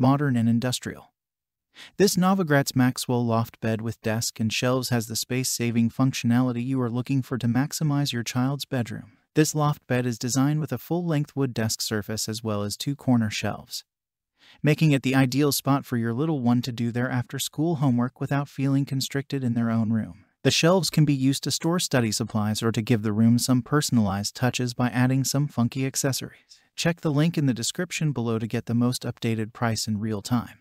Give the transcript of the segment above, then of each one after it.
modern and industrial. This Novogratz Maxwell loft bed with desk and shelves has the space-saving functionality you are looking for to maximize your child's bedroom. This loft bed is designed with a full-length wood desk surface as well as two corner shelves, making it the ideal spot for your little one to do their after-school homework without feeling constricted in their own room. The shelves can be used to store study supplies or to give the room some personalized touches by adding some funky accessories. Check the link in the description below to get the most updated price in real time.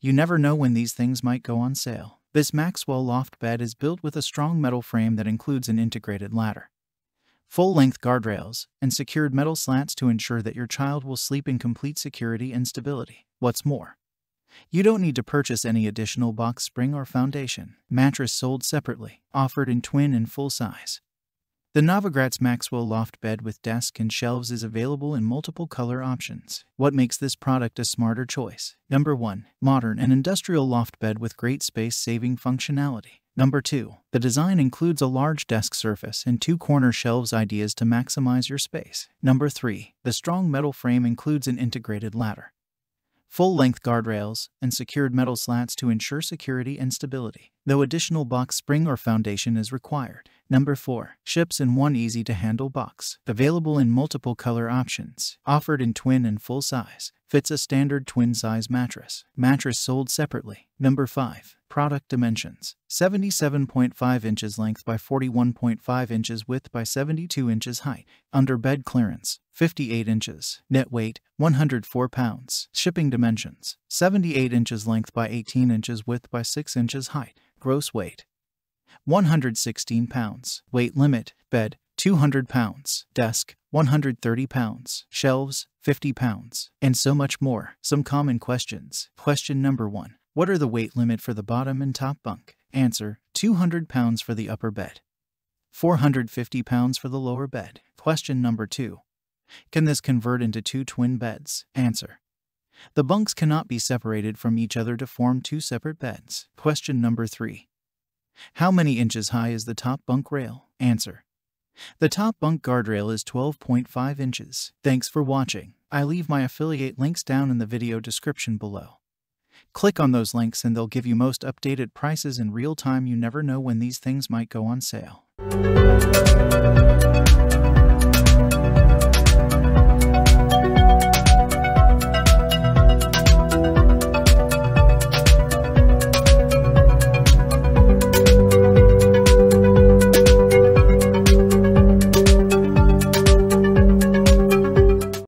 You never know when these things might go on sale. This Maxwell loft bed is built with a strong metal frame that includes an integrated ladder, full-length guardrails, and secured metal slats to ensure that your child will sleep in complete security and stability. What's more, you don't need to purchase any additional box spring or foundation. Mattress sold separately, offered in twin and full size. The Novogratz Maxwell loft bed with desk and shelves is available in multiple color options. What makes this product a smarter choice? Number 1. Modern and industrial loft bed with great space-saving functionality. Number 2. The design includes a large desk surface and two corner shelves ideas to maximize your space. Number 3. The strong metal frame includes an integrated ladder full-length guardrails, and secured metal slats to ensure security and stability, though additional box spring or foundation is required. Number 4. Ships in one easy-to-handle box. Available in multiple color options. Offered in twin and full size. Fits a standard twin-size mattress. Mattress sold separately. Number 5. Product dimensions 77.5 inches length by 41.5 inches width by 72 inches height. Under bed clearance 58 inches. Net weight 104 pounds. Shipping dimensions 78 inches length by 18 inches width by 6 inches height. Gross weight 116 pounds. Weight limit bed 200 pounds. Desk 130 pounds. Shelves 50 pounds. And so much more. Some common questions. Question number 1. What are the weight limit for the bottom and top bunk? Answer 200 pounds for the upper bed, 450 pounds for the lower bed. Question number 2. Can this convert into two twin beds? Answer. The bunks cannot be separated from each other to form two separate beds. Question number 3. How many inches high is the top bunk rail? Answer. The top bunk guardrail is 12.5 inches. Thanks for watching. I leave my affiliate links down in the video description below. Click on those links and they'll give you most updated prices in real time. You never know when these things might go on sale.